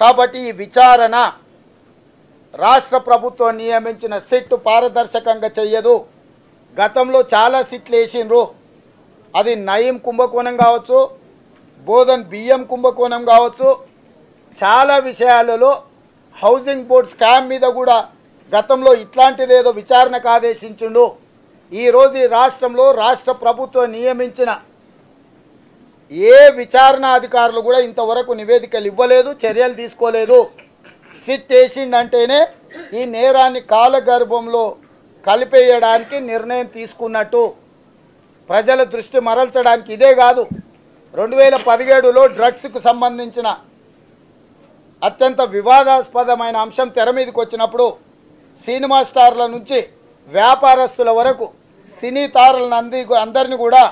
కాబట్టి ఈ విచారణ రాష్ట్ర ప్రభుత్వం నియమించిన సిట్ పారదర్శకంగా చెయ్యదు. గతంలో చాలా సిట్లు వేసిండ్రు. అది నయం కుంభకోణం కావచ్చు బోధన్ బియ్యం కుంభకోణం కావచ్చు చాలా విషయాలలో హౌసింగ్ బోర్డ్ స్కామ్ మీద కూడా గతంలో ఇట్లాంటిదేదో విచారణకు ఆదేశించిండు. ఈరోజు ఈ రాష్ట్రంలో రాష్ట్ర ప్రభుత్వం నియమించిన ఏ విచారణ అధికారులు కూడా ఇంతవరకు నివేదికలు ఇవ్వలేదు చర్యలు తీసుకోలేదు. సిట్ వేసిండంటేనే ఈ నేరాన్ని కాలగర్భంలో కలిపేయడానికి నిర్ణయం తీసుకున్నట్టు. ప్రజల దృష్టి మరల్చడానికి ఇదే కాదు రెండు వేల పదిహేడులో డ్రగ్స్కు సంబంధించిన అత్యంత వివాదాస్పదమైన అంశం తెర మీదకి వచ్చినప్పుడు సినిమా స్టార్ల నుంచి వ్యాపారస్తుల వరకు సినీ తారలను అంది అందరిని కూడా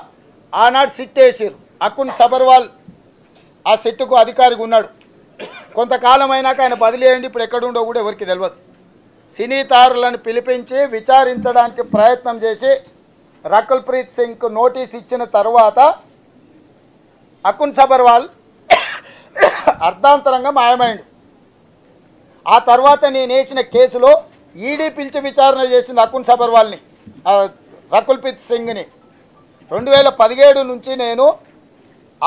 ఆనాడు సిట్ వేసారు అకున్ సబర్వాల్ ఆ సెట్టుకు అధికారిగా ఉన్నాడు. కొంతకాలం అయినాక ఆయన బదిలీ అయ్యింది ఇప్పుడు ఎక్కడుండో కూడా ఎవరికి తెలియదు సినీ తారులను పిలిపించి విచారించడానికి ప్రయత్నం చేసి రకుల్ ప్రీత్ సింగ్కు నోటీస్ ఇచ్చిన తర్వాత అకున్ సబర్వాల్ అర్ధాంతరంగా మాయమైండు. ఆ తర్వాత నేను వేసిన కేసులో ఈడీ పిలిచి విచారణ చేసింది అకున్ సబర్వాల్ని రకుల్ ప్రీత్ సింగ్ని. రెండు వేల పదిహేడు నుంచి నేను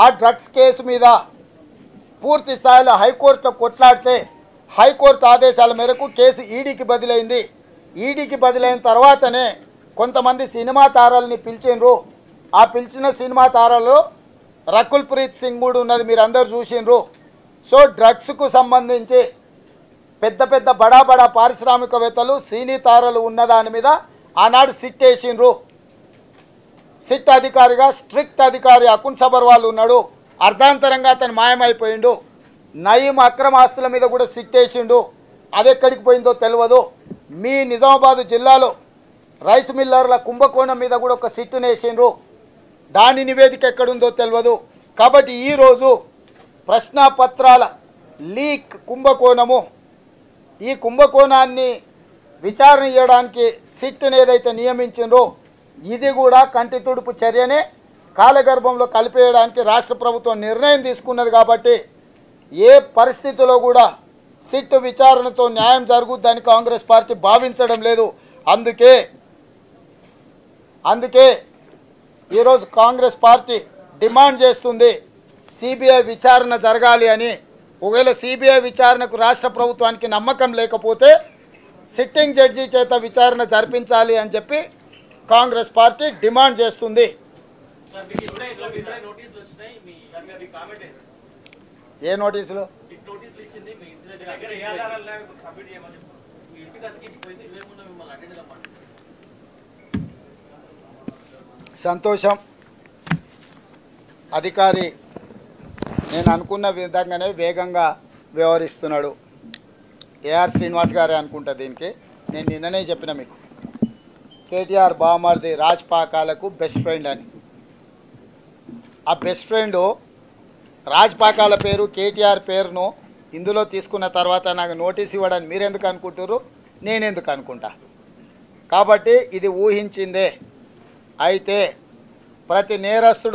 ఆ డ్రగ్స్ కేసు మీద పూర్తి స్థాయిలో హైకోర్టులో కొట్లాడితే హైకోర్టు ఆదేశాల మేరకు కేసు ఈడీకి బదిలైంది. ఈడీకి బదిలైన తర్వాతనే కొంతమంది సినిమా తారల్ని పిలిచిండ్రు. ఆ పిలిచిన సినిమా తారలు రకుల్ ప్రీత్ సింగ్ కూడా ఉన్నది మీరు అందరు చూసిండ్రు. సో డ్రగ్స్కు సంబంధించి పెద్ద పెద్ద బడా బడా పారిశ్రామికవేత్తలు సీనీ తారలు ఉన్న దాని మీద ఆనాడు సిట్ వేసిండ్రు సిట్ అధికారిగా స్ట్రిక్ట్ అధికారి అకున్ సబర్వాల్ ఉన్నాడు. అర్ధాంతరంగా అతను మాయమైపోయిండు. నయీం అక్రమ ఆస్తుల మీద కూడా సిట్ వేసిండు. అది ఎక్కడికి పోయిందో తెలియదు మీ నిజామాబాద్ జిల్లాలో రైస్ మిల్లర్ల కుంభకోణం మీద కూడా ఒక సిట్టును వేసిండ్రు. దాని నివేదిక ఎక్కడుందో తెలియదు కాబట్టి ఈరోజు ప్రశ్నపత్రాల లీక్ కుంభకోణము. ఈ కుంభకోణాన్ని విచారణ చేయడానికి సిట్ని ఏదైతే నియమించిండ్రో ఇది కూడా కంటి తుడుపు చర్యనే కాలగర్భంలో కలిపేయడానికి రాష్ట్ర ప్రభుత్వం నిర్ణయం తీసుకున్నది కాబట్టి ఏ పరిస్థితిలో కూడా సిట్ విచారణతో న్యాయం జరుగుద్దని కాంగ్రెస్ పార్టీ భావించడం లేదు. అందుకే అందుకే ఈరోజు కాంగ్రెస్ పార్టీ డిమాండ్ చేస్తుంది సిబిఐ విచారణ జరగాలి అని. ఒకవేళ సిబిఐ విచారణకు రాష్ట్ర ప్రభుత్వానికి నమ్మకం లేకపోతే సిట్టింగ్ జడ్జి చేత విచారణ జరిపించాలి అని చెప్పి కాంగ్రెస్ పార్టీ డిమాండ్ చేస్తుంది. ఏ నోటీసులు? సంతోషం. అధికారి నేను అనుకున్న విధంగానే వేగంగా వ్యవహరిస్తున్నాడు. ఏఆర్ శ్రీనివాస్ గారే అనుకుంటా దీనికి. నేను నిన్ననే చెప్పిన మీకు. కేటీఆర్ బామర్ది రాజ్పాకాలకు బెస్ట్ ఫ్రెండ్ అని. ఆ బెస్ట్ ఫ్రెండు రాజ్పాకాల పేరు కేటీఆర్ పేరును ఇందులో తీసుకున్న తర్వాత నాకు నోటీస్ ఇవ్వడానికి మీరెందుకు అనుకుంటారు నేనెందుకు అనుకుంటా? కాబట్టి ఇది ఊహించిందే. అయితే ప్రతి నేరస్తుడు